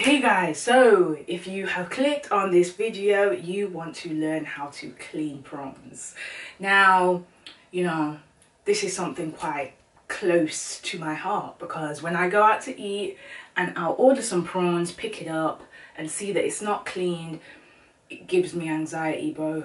Okay guys, so if you have clicked on this video, you want to learn how to clean prawns. Now, you know, this is something quite close to my heart because when I go out to eat and I'll order some prawns, pick it up and see that it's not cleaned, it gives me anxiety, bro.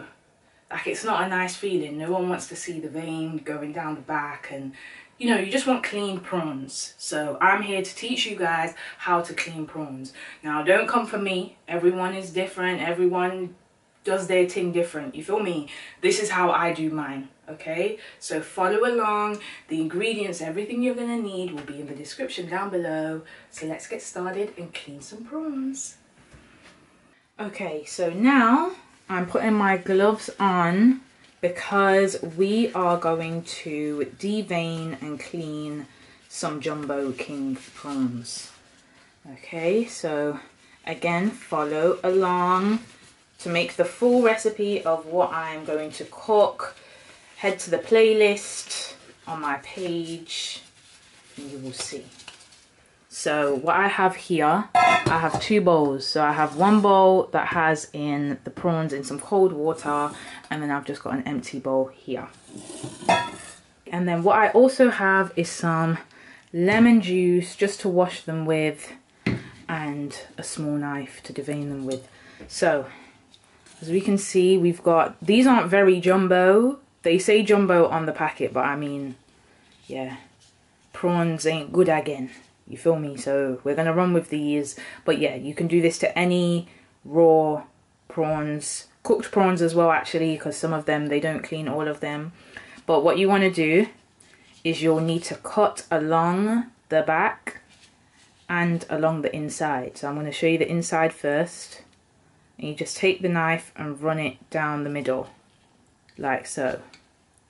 Like it's not a nice feeling. No one wants to see the vein going down the back and you know, you just want clean prawns. So I'm here to teach you guys how to clean prawns. Now, don't come for me. Everyone is different. Everyone does their thing different. You feel me? This is how I do mine. Okay, so follow along. The ingredients, everything you're gonna need will be in the description down below. So let's get started and clean some prawns. Okay, so now I'm putting my gloves on because we are going to devein and clean some jumbo king prawns. Okay, so again, follow along to make the full recipe of what I'm going to cook. Head to the playlist on my page and you will see. So what I have here, I have two bowls. So I have one bowl that has in the prawns in some cold water and then I've just got an empty bowl here. And then what I also have is some lemon juice just to wash them with and a small knife to devein them with. So as we can see, we've got, these aren't very jumbo. They say jumbo on the packet, but I mean, yeah, prawns ain't good again. You feel me? So we're going to run with these. But yeah, you can do this to any raw prawns, cooked prawns as well actually, because some of them, they don't clean all of them. But what you want to do is you'll need to cut along the back and along the inside. So I'm going to show you the inside first. And you just take the knife and run it down the middle, like so.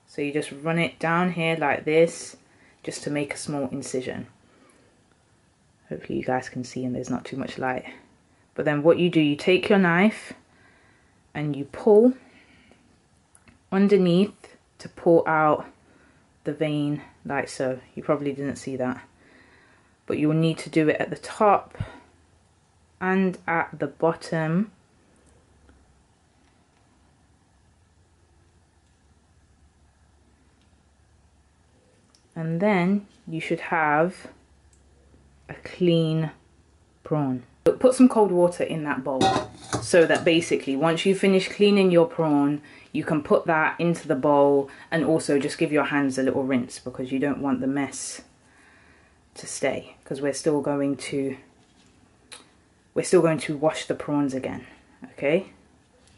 So you just run it down here like this, just to make a small incision hopefully you guys can see and there's not too much light. But then what you do you take your knife and you pull underneath to pull out the vein like so. You probably didn't see that. But you will need to do it at the top and at the bottom. And then you should have a clean prawn. Put some cold water in that bowl so that basically once you finish cleaning your prawn, you can put that into the bowl and also just give your hands a little rinse because you don't want the mess to stay because we're still going to we're still going to wash the prawns again okay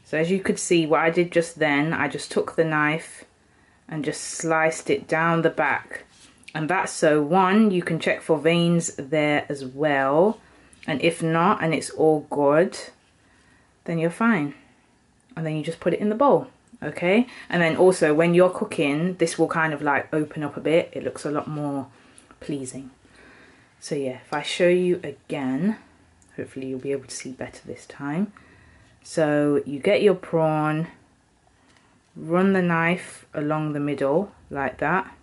so as you could see what I did just then I just took the knife and just sliced it down the back and that's so one you can check for veins there as well. And if not and it's all good then you're fine. And then you just put it in the bowl okay? And then also when you're cooking this will kind of like open up a bit. It looks a lot more pleasing. So yeah if I show you again hopefully you'll be able to see better this time. So you get your prawn run the knife along the middle like that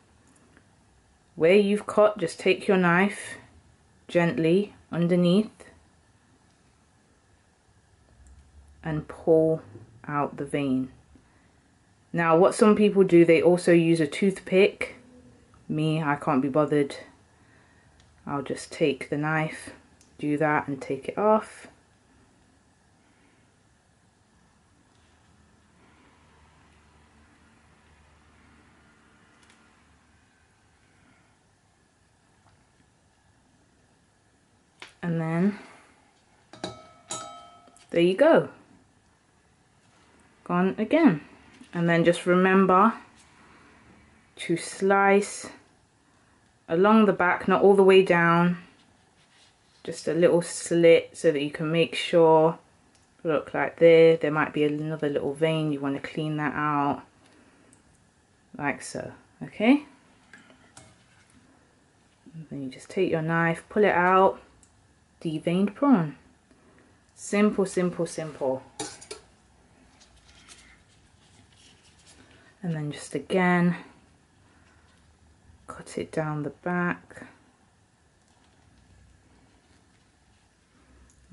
where you've cut, just take your knife gently underneath and pull out the vein. Now what some people do, they also use a toothpick. Me, I can't be bothered. I'll just take the knife, do that and take it off. And then there you go. Gone again. And then just remember to slice along the back not all the way down just a little slit so that you can make sure look like there. There might be another little vein. You want to clean that out like so okay? And then you just take your knife pull it out deveined prawn. Simple, simple, simple. And then just again, cut it down the back.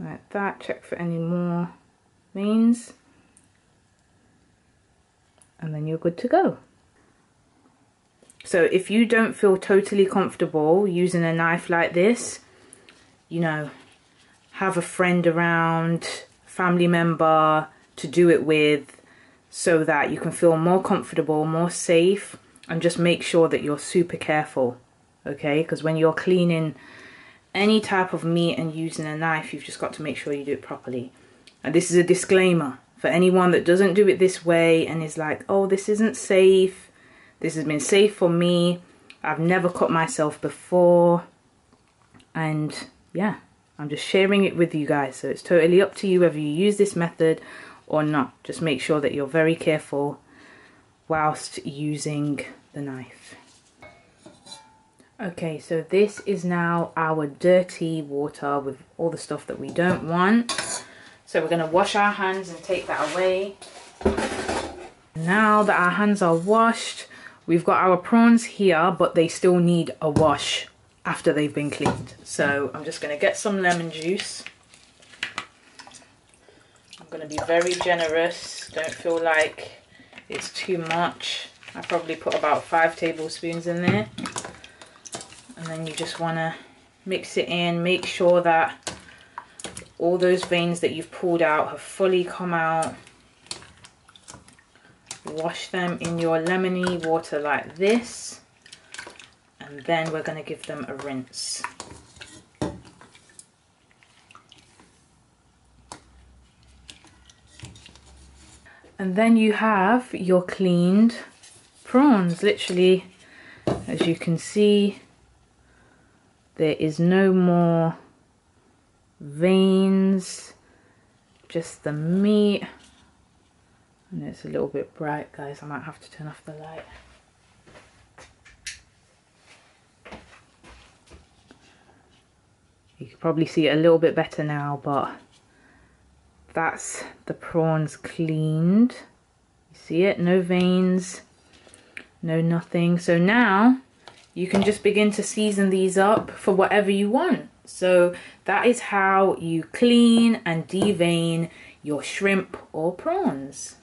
like that check for any more veins and then you're good to go so if you don't feel totally comfortable using a knife like this you know have a friend around family member to do it with so that you can feel more comfortable more safe and just make sure that you're super careful okay because when you're cleaning any type of meat and using a knife, you've just got to make sure you do it properly. And this is a disclaimer for anyone that doesn't do it this way and is like, oh, this isn't safe. This has been safe for me. I've never cut myself before. And yeah, I'm just sharing it with you guys. So it's totally up to you whether you use this method or not. Just make sure that you're very careful whilst using the knife. Okay, so this is now our dirty water with all the stuff that we don't want. So we're going to wash our hands and take that away. Now that our hands are washed, we've got our prawns here, but they still need a wash after they've been cleaned. So I'm just going to get some lemon juice. I'm going to be very generous. Don't feel like it's too much. I probably put about five tablespoons in there and then you just want to mix it in make sure that all those veins that you've pulled out have fully come out wash them in your lemony water like this and then we're going to give them a rinse. And then you have your cleaned prawns. Literally as you can see there is no more veins just the meat. And it's a little bit bright guys. I might have to turn off the light you can probably see it a little bit better now but that's the prawns cleaned you see it no veins no nothing so now you can just begin to season these up for whatever you want. So that is how you clean and devein your shrimp or prawns.